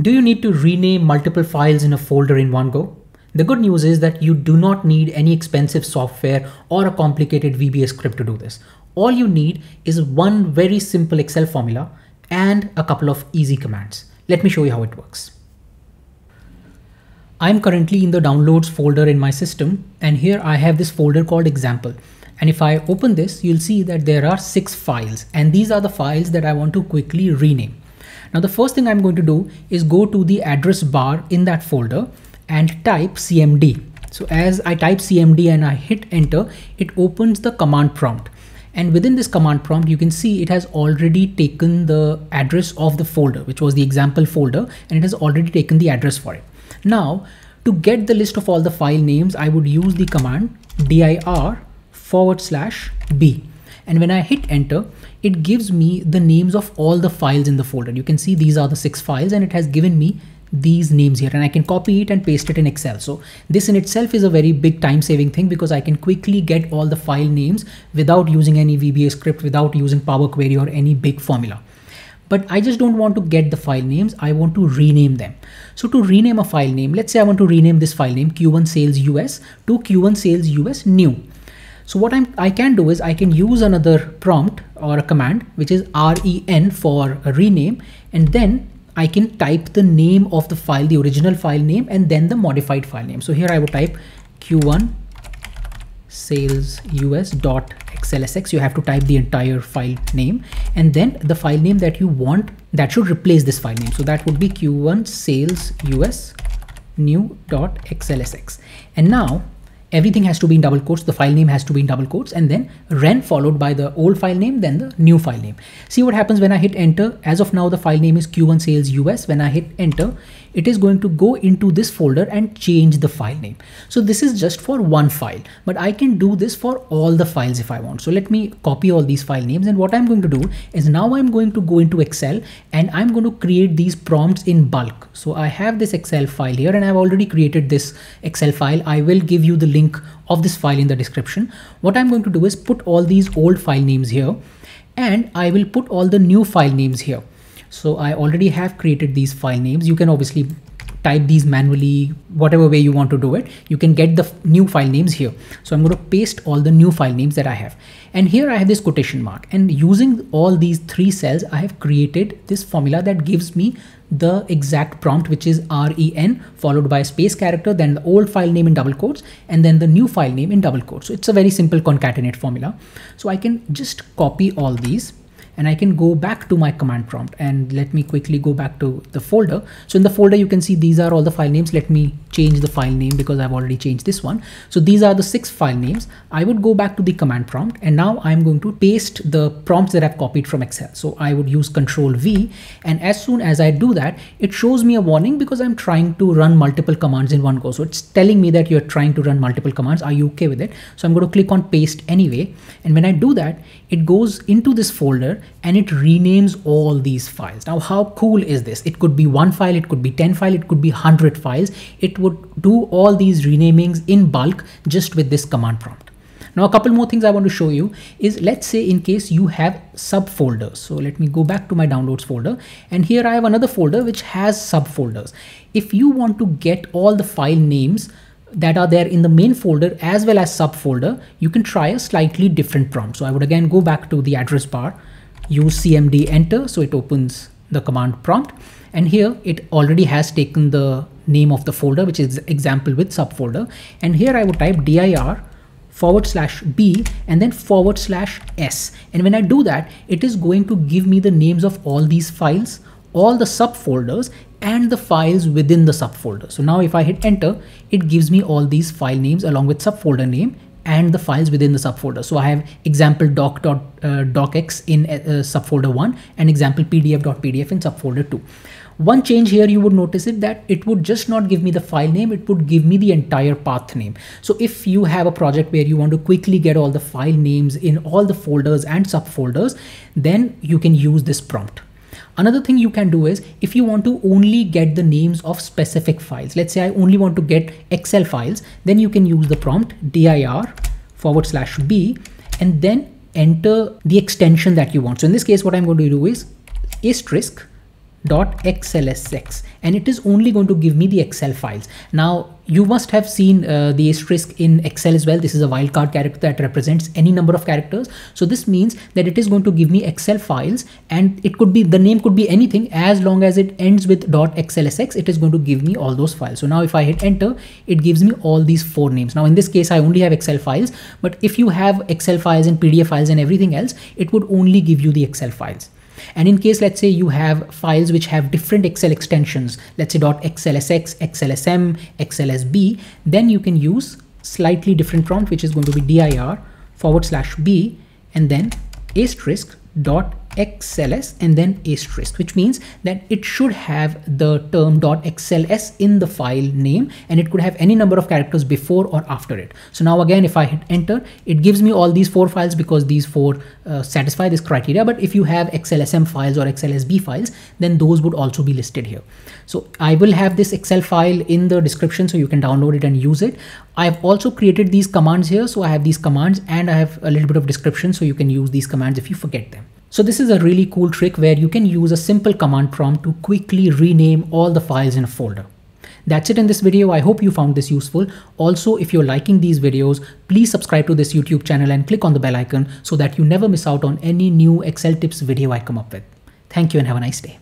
Do you need to rename multiple files in a folder in one go? The good news is that you do not need any expensive software or a complicated VBA script to do this. All you need is one very simple Excel formula and a couple of easy commands. Let me show you how it works. I'm currently in the downloads folder in my system and here I have this folder called example. And if I open this, you'll see that there are six files and these are the files that I want to quickly rename. Now the first thing I'm going to do is go to the address bar in that folder and type CMD. So as I type CMD and I hit enter, it opens the command prompt. And within this command prompt, you can see it has already taken the address of the folder, which was the example folder, and it has already taken the address for it. Now, to get the list of all the file names, I would use the command dir forward slash b. And when I hit enter, it gives me the names of all the files in the folder. You can see these are the six files and it has given me these names here and I can copy it and paste it in Excel. So this in itself is a very big time saving thing because I can quickly get all the file names without using any VBA script, without using Power Query or any big formula. But I just don't want to get the file names. I want to rename them. So to rename a file name, let's say I want to rename this file name Q1 sales US to Q1 sales US new. So what I'm, I can do is I can use another prompt or a command, which is ren for rename. And then I can type the name of the file, the original file name, and then the modified file name. So here I would type Q1 sales US dot XLSX. You have to type the entire file name and then the file name that you want that should replace this file name. So that would be Q1 sales US new dot XLSX. And now everything has to be in double quotes. The file name has to be in double quotes and then ren followed by the old file name, then the new file name. See what happens when I hit enter. As of now, the file name is Q1 sales US. When I hit enter, it is going to go into this folder and change the file name. So this is just for one file, but I can do this for all the files if I want. So let me copy all these file names. And what I'm going to do is now I'm going to go into Excel and I'm going to create these prompts in bulk. So I have this Excel file here and I've already created this Excel file. I will give you the link of this file in the description. What I'm going to do is put all these old file names here and I will put all the new file names here. So I already have created these file names. You can obviously type these manually, whatever way you want to do it. You can get the new file names here. So I'm going to paste all the new file names that I have. And here I have this quotation mark and using all these three cells, I have created this formula that gives me the exact prompt, which is REN followed by a space character, then the old file name in double quotes, and then the new file name in double quotes. So it's a very simple concatenate formula. So I can just copy all these and I can go back to my command prompt and let me quickly go back to the folder. So in the folder, you can see these are all the file names. Let me change the file name because I've already changed this one. So these are the six file names. I would go back to the command prompt and now I'm going to paste the prompts that I've copied from Excel. So I would use control V and as soon as I do that, it shows me a warning because I'm trying to run multiple commands in one go. So it's telling me that you're trying to run multiple commands. Are you okay with it? So I'm going to click on paste anyway. And when I do that, it goes into this folder and it renames all these files. Now, how cool is this? It could be one file, it could be 10 file, it could be 100 files. It would do all these renamings in bulk just with this command prompt. Now, a couple more things I want to show you is let's say in case you have subfolders. So let me go back to my downloads folder and here I have another folder which has subfolders. If you want to get all the file names that are there in the main folder as well as subfolder, you can try a slightly different prompt. So I would again go back to the address bar, use cmd enter, so it opens the command prompt. And here it already has taken the name of the folder, which is example with subfolder. And here I would type dir forward slash b and then forward slash s. And when I do that, it is going to give me the names of all these files, all the subfolders and the files within the subfolder. So now if I hit enter, it gives me all these file names along with subfolder name and the files within the subfolder. So I have example doc dot uh, docx in uh, subfolder one and example pdf.pdf .pdf in subfolder two. One change here you would notice it that it would just not give me the file name, it would give me the entire path name. So if you have a project where you want to quickly get all the file names in all the folders and subfolders, then you can use this prompt. Another thing you can do is if you want to only get the names of specific files, let's say I only want to get Excel files, then you can use the prompt dir forward slash b and then enter the extension that you want. So in this case, what I'm going to do is asterisk .xlsx and it is only going to give me the Excel files. Now you must have seen uh, the asterisk in Excel as well. This is a wildcard character that represents any number of characters. So this means that it is going to give me Excel files and it could be the name could be anything as long as it ends with dot .xlsx it is going to give me all those files. So now if I hit enter it gives me all these four names. Now in this case I only have Excel files but if you have Excel files and PDF files and everything else it would only give you the Excel files. And in case, let's say you have files which have different Excel extensions, let's say .xlsx, xlsm, xlsb, then you can use slightly different prompt, which is going to be dir forward slash b and then asterisk dot xls and then asterisk which means that it should have the term .xls in the file name and it could have any number of characters before or after it. So now again if i hit enter it gives me all these four files because these four uh, satisfy this criteria. But if you have xlsm files or xlsb files then those would also be listed here. So i will have this excel file in the description so you can download it and use it. I've also created these commands here. So i have these commands and i have a little bit of description so you can use these commands if you forget them so this is a really cool trick where you can use a simple command prompt to quickly rename all the files in a folder. That's it in this video. I hope you found this useful. Also, if you're liking these videos, please subscribe to this YouTube channel and click on the bell icon so that you never miss out on any new Excel tips video I come up with. Thank you and have a nice day.